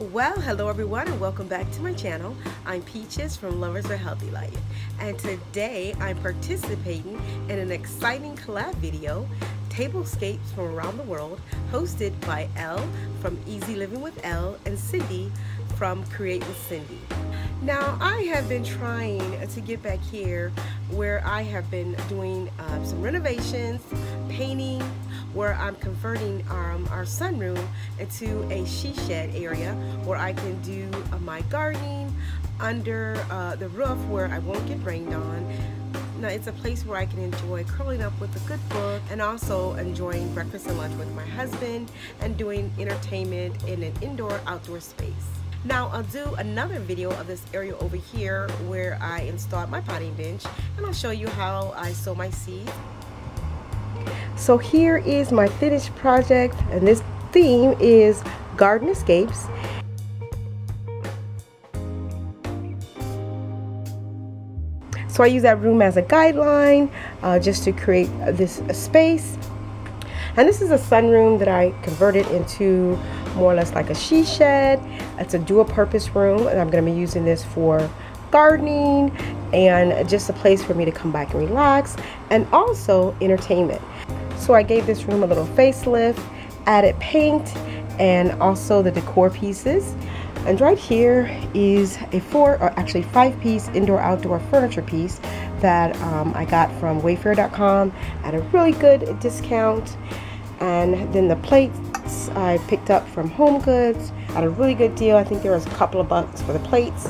Well, hello everyone and welcome back to my channel. I'm Peaches from Lovers of Healthy Life and today I'm participating in an exciting collab video, Tablescapes from around the world, hosted by Elle from Easy Living with Elle and Cindy from Create with Cindy. Now, I have been trying to get back here where I have been doing uh, some renovations, painting, where I'm converting um, our sunroom into a she shed area where I can do uh, my gardening under uh, the roof where I won't get rained on. Now it's a place where I can enjoy curling up with a good book and also enjoying breakfast and lunch with my husband and doing entertainment in an indoor outdoor space. Now I'll do another video of this area over here where I installed my potting bench and I'll show you how I sow my seeds. So here is my finished project and this theme is Garden Escapes. So I use that room as a guideline uh, just to create this space. And this is a sunroom that I converted into more or less like a she shed. It's a dual purpose room and I'm going to be using this for gardening and just a place for me to come back and relax and also entertainment. So I gave this room a little facelift, added paint, and also the decor pieces. And right here is a four, or actually five piece indoor outdoor furniture piece that um, I got from wayfair.com at a really good discount. And then the plates I picked up from Home Goods at a really good deal. I think there was a couple of bucks for the plates.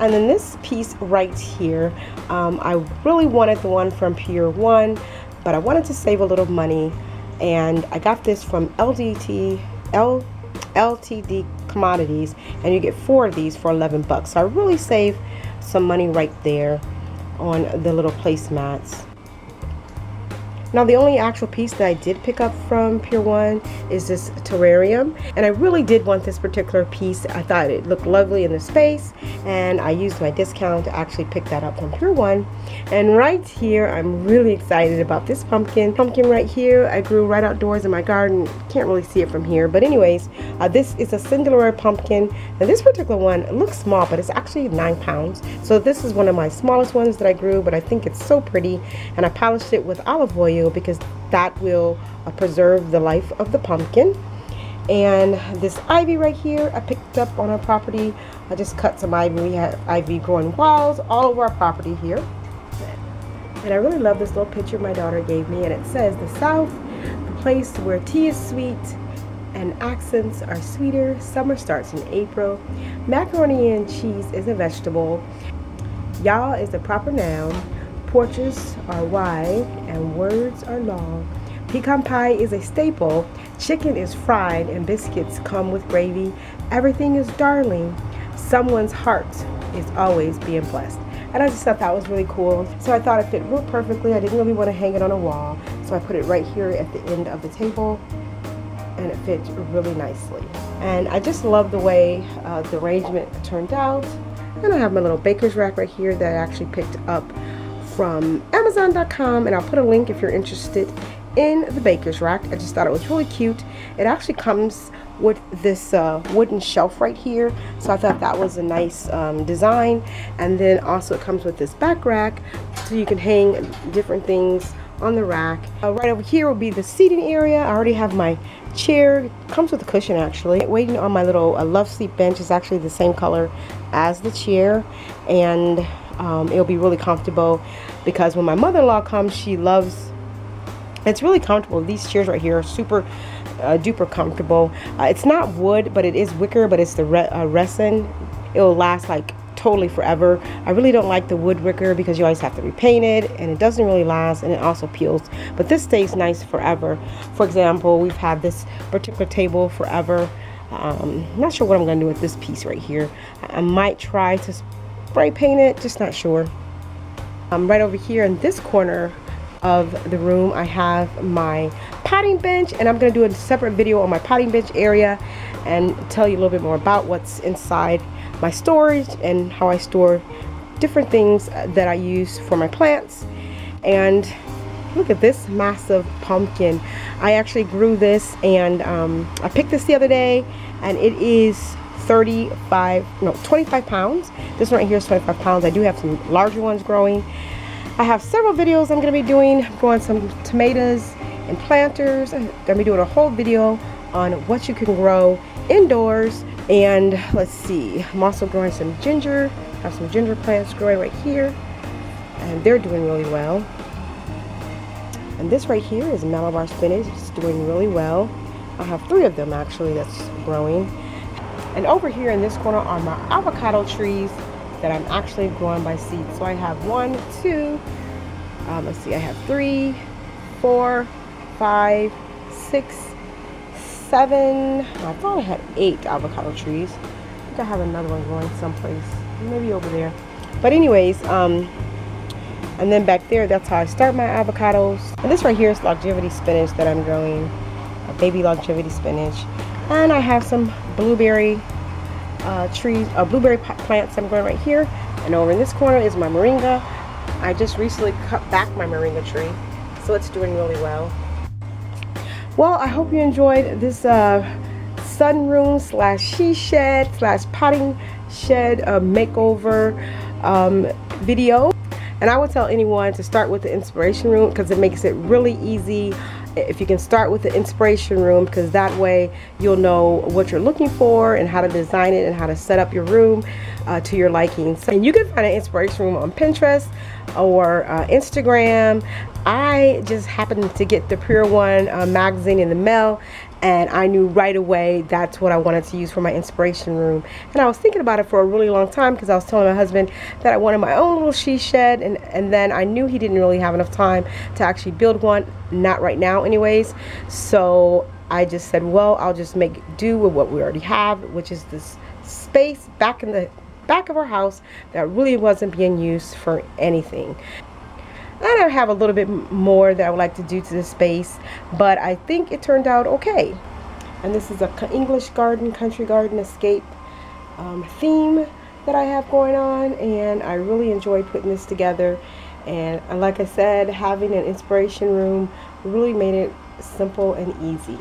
And then this piece right here, um, I really wanted the one from Pier 1 but I wanted to save a little money and I got this from LDT L, LTD Commodities and you get four of these for 11 bucks so I really saved some money right there on the little placemats now the only actual piece that I did pick up from Pier 1 is this terrarium and I really did want this particular piece. I thought it looked lovely in the space and I used my discount to actually pick that up from Pier 1. And right here I'm really excited about this pumpkin. Pumpkin right here I grew right outdoors in my garden. Can't really see it from here but anyways uh, this is a Cinderella pumpkin and this particular one looks small but it's actually 9 pounds. So this is one of my smallest ones that I grew but I think it's so pretty and I polished it with olive oil because that will uh, preserve the life of the pumpkin. And this ivy right here, I picked up on our property. I just cut some ivy. We have ivy growing walls all over our property here. And I really love this little picture my daughter gave me. And it says, the South, the place where tea is sweet and accents are sweeter. Summer starts in April. Macaroni and cheese is a vegetable. Y'all is the proper noun. Porches are wide and words are long. Pecan pie is a staple. Chicken is fried and biscuits come with gravy. Everything is darling. Someone's heart is always being blessed. And I just thought that was really cool. So I thought it fit real perfectly. I didn't really want to hang it on a wall. So I put it right here at the end of the table and it fits really nicely. And I just love the way uh, the arrangement turned out. And I have my little baker's rack right here that I actually picked up from Amazon.com and I'll put a link if you're interested in the baker's rack. I just thought it was really cute. It actually comes with this uh, wooden shelf right here so I thought that was a nice um, design and then also it comes with this back rack so you can hang different things on the rack. Uh, right over here will be the seating area. I already have my chair. It comes with a cushion actually. Waiting on my little uh, love seat bench is actually the same color as the chair and um, it'll be really comfortable because when my mother-in-law comes she loves it's really comfortable. These chairs right here are super uh, duper comfortable. Uh, it's not wood but it is wicker but it's the re uh, resin. It'll last like totally forever. I really don't like the wood wicker because you always have to repaint it and it doesn't really last and it also peels. But this stays nice forever. For example we've had this particular table forever. Um, not sure what I'm gonna do with this piece right here. I might try to spray paint it, just not sure. Um, right over here in this corner of the room, I have my potting bench and I'm to do a separate video on my potting bench area and tell you a little bit more about what's inside my storage and how I store different things that I use for my plants. And look at this massive pumpkin. I actually grew this and um, I picked this the other day and it is 35 no 25 pounds. This one right here is 25 pounds. I do have some larger ones growing. I have several videos I'm gonna be doing. I'm growing some tomatoes and planters. I'm gonna be doing a whole video on what you can grow indoors. And let's see I'm also growing some ginger. I have some ginger plants growing right here. And they're doing really well. And this right here is Malabar spinach. It's doing really well. I have three of them actually that's growing and over here in this corner are my avocado trees that I'm actually growing by seed. So I have one, two, um, let's see, I have three, four, five, six, seven. I thought I had eight avocado trees. I think I have another one growing someplace, maybe over there. But anyways, um, and then back there, that's how I start my avocados. And this right here is longevity spinach that I'm growing, a baby longevity spinach. And I have some blueberry uh, trees, uh, blueberry plants I'm growing right here. And over in this corner is my moringa. I just recently cut back my moringa tree, so it's doing really well. Well, I hope you enjoyed this uh, sunroom slash she shed slash potting shed uh, makeover um, video. And I would tell anyone to start with the inspiration room because it makes it really easy if you can start with the inspiration room because that way you'll know what you're looking for and how to design it and how to set up your room uh, to your liking. So, and you can find an inspiration room on Pinterest or uh, Instagram. I just happened to get the Pier 1 uh, magazine in the mail and I knew right away that's what I wanted to use for my inspiration room. And I was thinking about it for a really long time because I was telling my husband that I wanted my own little she shed and, and then I knew he didn't really have enough time to actually build one, not right now anyways. So I just said, well, I'll just make do with what we already have, which is this space back in the back of our house that really wasn't being used for anything. I have a little bit more that I would like to do to the space, but I think it turned out okay. And this is a English garden, country garden escape um, theme that I have going on, and I really enjoyed putting this together. And like I said, having an inspiration room really made it simple and easy.